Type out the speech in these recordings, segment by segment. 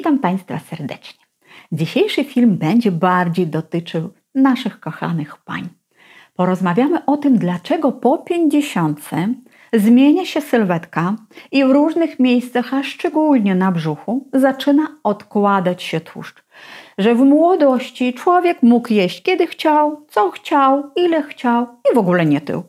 Witam Państwa serdecznie. Dzisiejszy film będzie bardziej dotyczył naszych kochanych pań. Porozmawiamy o tym, dlaczego po 50 zmienia się sylwetka i w różnych miejscach, a szczególnie na brzuchu, zaczyna odkładać się tłuszcz. Że w młodości człowiek mógł jeść kiedy chciał, co chciał, ile chciał i w ogóle nie tył.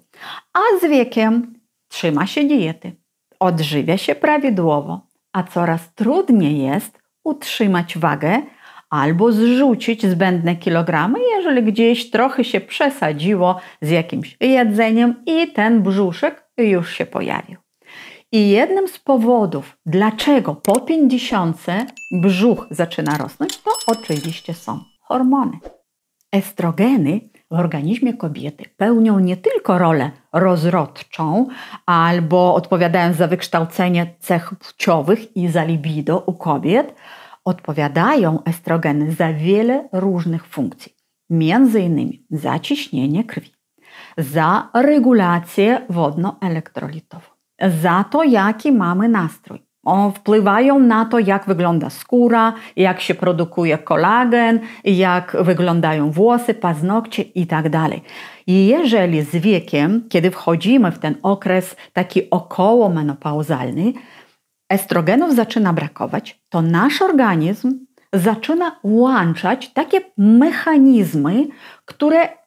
A z wiekiem trzyma się diety, odżywia się prawidłowo, a coraz trudniej jest utrzymać wagę albo zrzucić zbędne kilogramy, jeżeli gdzieś trochę się przesadziło z jakimś jedzeniem i ten brzuszek już się pojawił. I jednym z powodów, dlaczego po 50 brzuch zaczyna rosnąć, to oczywiście są hormony. Estrogeny w organizmie kobiety pełnią nie tylko rolę rozrodczą albo odpowiadają za wykształcenie cech płciowych i za libido u kobiet, odpowiadają estrogeny za wiele różnych funkcji, innymi za ciśnienie krwi, za regulację wodno-elektrolitową, za to, jaki mamy nastrój, wpływają na to, jak wygląda skóra, jak się produkuje kolagen, jak wyglądają włosy, paznokcie itd. Tak I jeżeli z wiekiem, kiedy wchodzimy w ten okres taki okołomenopauzalny, estrogenów zaczyna brakować, to nasz organizm zaczyna łączać takie mechanizmy, które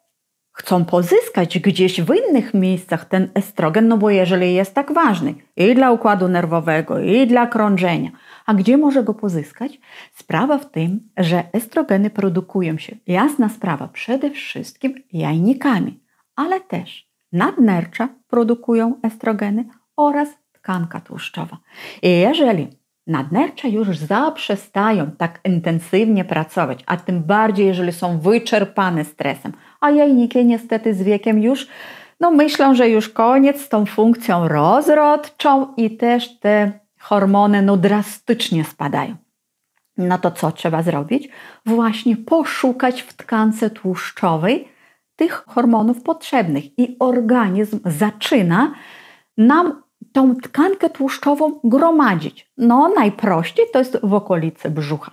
chcą pozyskać gdzieś w innych miejscach ten estrogen, no bo jeżeli jest tak ważny i dla układu nerwowego, i dla krążenia, a gdzie może go pozyskać? Sprawa w tym, że estrogeny produkują się, jasna sprawa, przede wszystkim jajnikami, ale też nadnercza produkują estrogeny oraz tkanka tłuszczowa. I jeżeli nadnercza już zaprzestają tak intensywnie pracować, a tym bardziej, jeżeli są wyczerpane stresem, a jajniki niestety z wiekiem już no myślą, że już koniec z tą funkcją rozrodczą i też te hormony no drastycznie spadają. No to co trzeba zrobić? Właśnie poszukać w tkance tłuszczowej tych hormonów potrzebnych i organizm zaczyna nam tą tkankę tłuszczową gromadzić. No najprościej to jest w okolicy brzucha.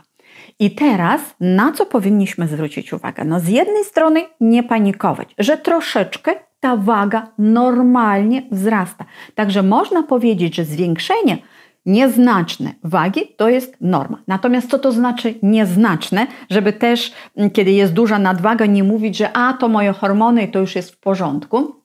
I teraz na co powinniśmy zwrócić uwagę? No z jednej strony nie panikować, że troszeczkę ta waga normalnie wzrasta. Także można powiedzieć, że zwiększenie nieznaczne wagi to jest norma. Natomiast co to znaczy nieznaczne, żeby też, kiedy jest duża nadwaga, nie mówić, że a to moje hormony i to już jest w porządku.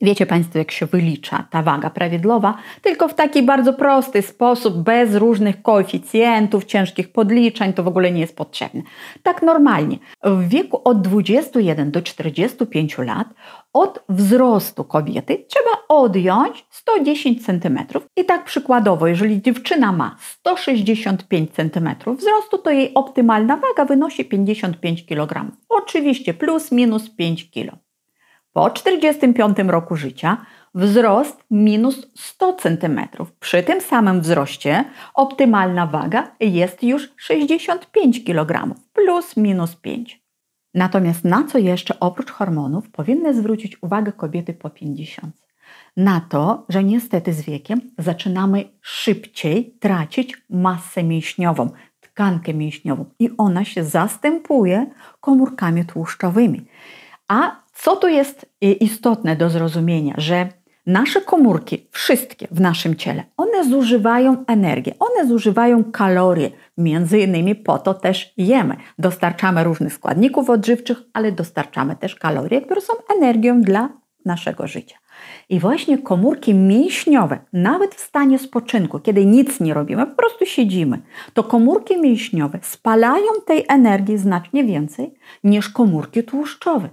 Wiecie Państwo, jak się wylicza ta waga prawidłowa, tylko w taki bardzo prosty sposób, bez różnych koeficjentów, ciężkich podliczeń, to w ogóle nie jest potrzebne. Tak normalnie. W wieku od 21 do 45 lat od wzrostu kobiety trzeba odjąć 110 cm. I tak przykładowo, jeżeli dziewczyna ma 165 cm wzrostu, to jej optymalna waga wynosi 55 kg. Oczywiście plus minus 5 kg. Po 45 roku życia wzrost minus 100 cm. Przy tym samym wzroście optymalna waga jest już 65 kg plus minus 5. Natomiast na co jeszcze oprócz hormonów powinny zwrócić uwagę kobiety po 50? Na to, że niestety z wiekiem zaczynamy szybciej tracić masę mięśniową, tkankę mięśniową i ona się zastępuje komórkami tłuszczowymi. A co tu jest y, istotne do zrozumienia, że nasze komórki, wszystkie w naszym ciele, one zużywają energię, one zużywają kalorie, między innymi po to też jemy. Dostarczamy różnych składników odżywczych, ale dostarczamy też kalorie, które są energią dla naszego życia. I właśnie komórki mięśniowe, nawet w stanie spoczynku, kiedy nic nie robimy, po prostu siedzimy, to komórki mięśniowe spalają tej energii znacznie więcej niż komórki tłuszczowe.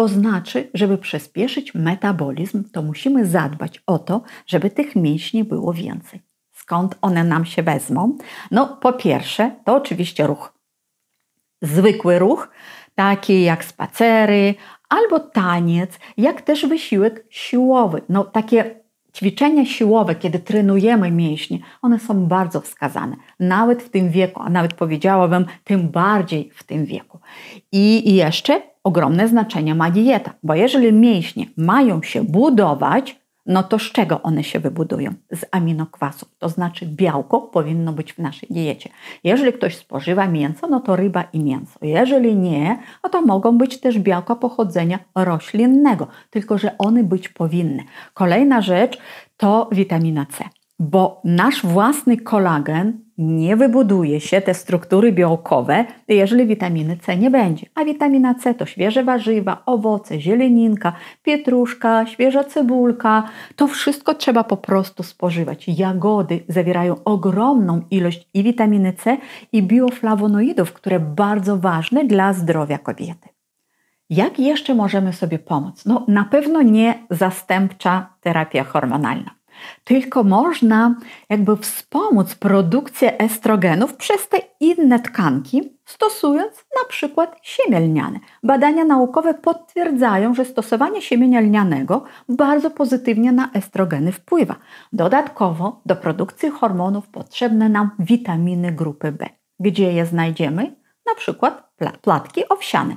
To znaczy, żeby przyspieszyć metabolizm, to musimy zadbać o to, żeby tych mięśni było więcej. Skąd one nam się wezmą? No, po pierwsze, to oczywiście ruch. Zwykły ruch, taki jak spacery albo taniec, jak też wysiłek siłowy. No, takie ćwiczenia siłowe, kiedy trenujemy mięśnie, one są bardzo wskazane. Nawet w tym wieku, a nawet powiedziałabym, tym bardziej w tym wieku. I jeszcze ogromne znaczenie ma dieta, bo jeżeli mięśnie mają się budować, no to z czego one się wybudują? Z aminokwasów, to znaczy białko powinno być w naszej diecie. Jeżeli ktoś spożywa mięso, no to ryba i mięso. Jeżeli nie, no to mogą być też białka pochodzenia roślinnego, tylko że one być powinny. Kolejna rzecz to witamina C bo nasz własny kolagen nie wybuduje się, te struktury białkowe, jeżeli witaminy C nie będzie. A witamina C to świeże warzywa, owoce, zieleninka, pietruszka, świeża cebulka. To wszystko trzeba po prostu spożywać. Jagody zawierają ogromną ilość i witaminy C, i bioflawonoidów, które bardzo ważne dla zdrowia kobiety. Jak jeszcze możemy sobie pomóc? No, na pewno nie zastępcza terapia hormonalna tylko można jakby wspomóc produkcję estrogenów przez te inne tkanki, stosując na przykład siemię lniane. Badania naukowe potwierdzają, że stosowanie siemienia lnianego bardzo pozytywnie na estrogeny wpływa. Dodatkowo do produkcji hormonów potrzebne nam witaminy grupy B. Gdzie je znajdziemy? Na przykład płatki owsiane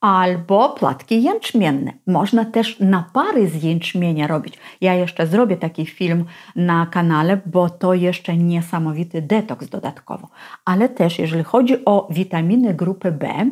albo płatki jęczmienne. Można też napary z jęczmienia robić. Ja jeszcze zrobię taki film na kanale, bo to jeszcze niesamowity detoks dodatkowo. Ale też jeżeli chodzi o witaminy grupy B,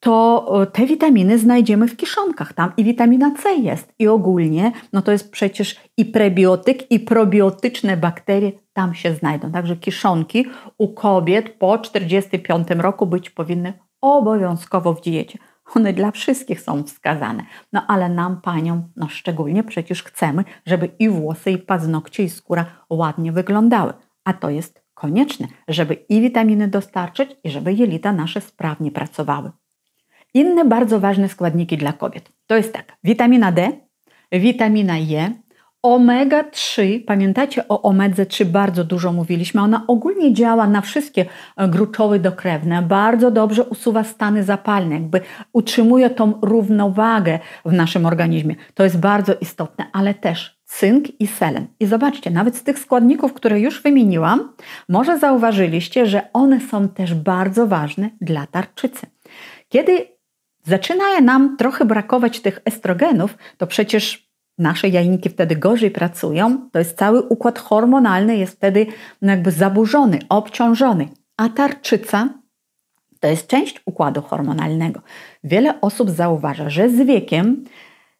to te witaminy znajdziemy w kiszonkach. Tam i witamina C jest. I ogólnie, no to jest przecież i prebiotyk, i probiotyczne bakterie tam się znajdą. Także kiszonki u kobiet po 45 roku być powinny obowiązkowo w diecie. One dla wszystkich są wskazane. No ale nam, paniom, no szczególnie przecież chcemy, żeby i włosy, i paznokcie, i skóra ładnie wyglądały. A to jest konieczne, żeby i witaminy dostarczyć, i żeby jelita nasze sprawnie pracowały. Inne bardzo ważne składniki dla kobiet to jest tak: witamina D, witamina E, Omega-3, pamiętacie o omedze 3 bardzo dużo mówiliśmy, ona ogólnie działa na wszystkie e, gruczoły dokrewne, bardzo dobrze usuwa stany zapalne, jakby utrzymuje tą równowagę w naszym organizmie. To jest bardzo istotne, ale też cynk i selen. I zobaczcie, nawet z tych składników, które już wymieniłam, może zauważyliście, że one są też bardzo ważne dla tarczycy. Kiedy zaczyna nam trochę brakować tych estrogenów, to przecież nasze jajniki wtedy gorzej pracują, to jest cały układ hormonalny jest wtedy no jakby zaburzony, obciążony. A tarczyca to jest część układu hormonalnego. Wiele osób zauważa, że z wiekiem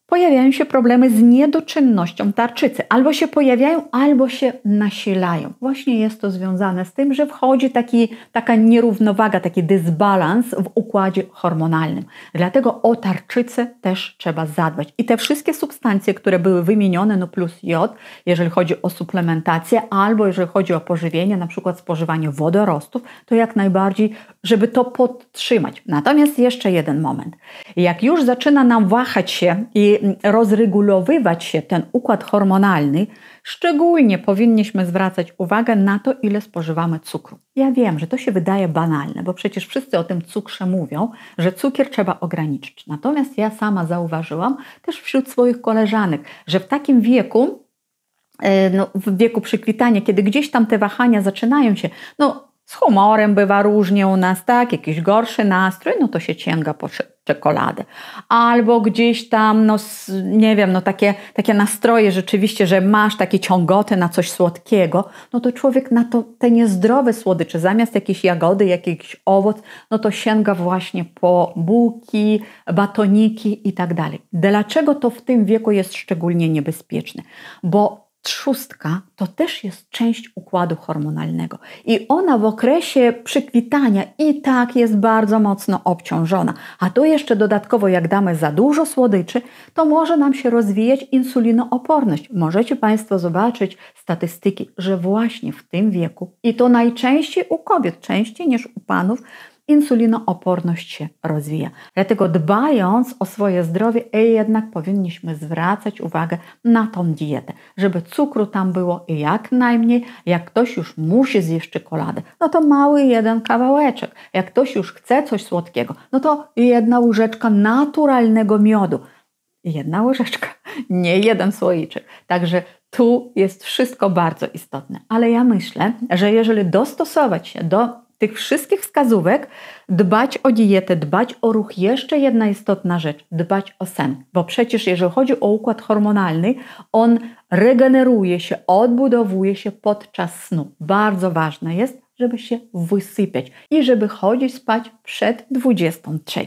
pojawiają się problemy z niedoczynnością tarczycy. Albo się pojawiają, albo się nasilają. Właśnie jest to związane z tym, że wchodzi taki, taka nierównowaga, taki dysbalans w układzie hormonalnym. Dlatego o tarczycę też trzeba zadbać. I te wszystkie substancje, które były wymienione, no plus jod, jeżeli chodzi o suplementację, albo jeżeli chodzi o pożywienie, na przykład spożywanie wodorostów, to jak najbardziej, żeby to podtrzymać. Natomiast jeszcze jeden moment. Jak już zaczyna nam wahać się i rozregulowywać się ten układ hormonalny, szczególnie powinniśmy zwracać uwagę na to, ile spożywamy cukru. Ja wiem, że to się wydaje banalne, bo przecież wszyscy o tym cukrze mówią, że cukier trzeba ograniczyć. Natomiast ja sama zauważyłam też wśród swoich koleżanek, że w takim wieku, e, no, w wieku przykwitania, kiedy gdzieś tam te wahania zaczynają się, no z humorem bywa różnie u nas, tak? Jakiś gorszy nastrój, no to się sięga po czekoladę. Albo gdzieś tam, no nie wiem, no takie, takie nastroje rzeczywiście, że masz takie ciągoty na coś słodkiego, no to człowiek na to, te niezdrowe słodycze, zamiast jakiejś jagody, jakiś owoc, no to sięga właśnie po bułki, batoniki i tak dalej. Dlaczego to w tym wieku jest szczególnie niebezpieczne? Bo trzustka to też jest część układu hormonalnego i ona w okresie przykwitania i tak jest bardzo mocno obciążona. A tu jeszcze dodatkowo, jak damy za dużo słodyczy, to może nam się rozwijać insulinooporność. Możecie Państwo zobaczyć statystyki, że właśnie w tym wieku i to najczęściej u kobiet, częściej niż u panów, insulinooporność się rozwija. Dlatego dbając o swoje zdrowie, jednak powinniśmy zwracać uwagę na tą dietę, żeby cukru tam było jak najmniej. Jak ktoś już musi zjeść czekoladę, no to mały jeden kawałeczek. Jak ktoś już chce coś słodkiego, no to jedna łyżeczka naturalnego miodu. Jedna łyżeczka, nie jeden słoiczek. Także tu jest wszystko bardzo istotne. Ale ja myślę, że jeżeli dostosować się do tych wszystkich wskazówek dbać o dietę, dbać o ruch. Jeszcze jedna istotna rzecz, dbać o sen, bo przecież jeżeli chodzi o układ hormonalny, on regeneruje się, odbudowuje się podczas snu. Bardzo ważne jest, żeby się wysypiać i żeby chodzić spać przed 23.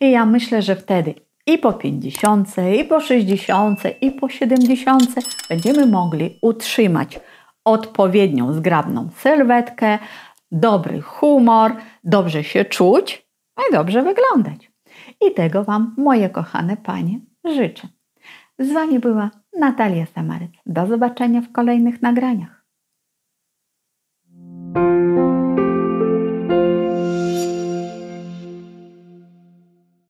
I ja myślę, że wtedy i po 50, i po 60, i po 70 będziemy mogli utrzymać odpowiednią, zgrabną sylwetkę, dobry humor, dobrze się czuć no i dobrze wyglądać. I tego Wam, moje kochane Panie, życzę. Z Wami była Natalia Samaryc. Do zobaczenia w kolejnych nagraniach.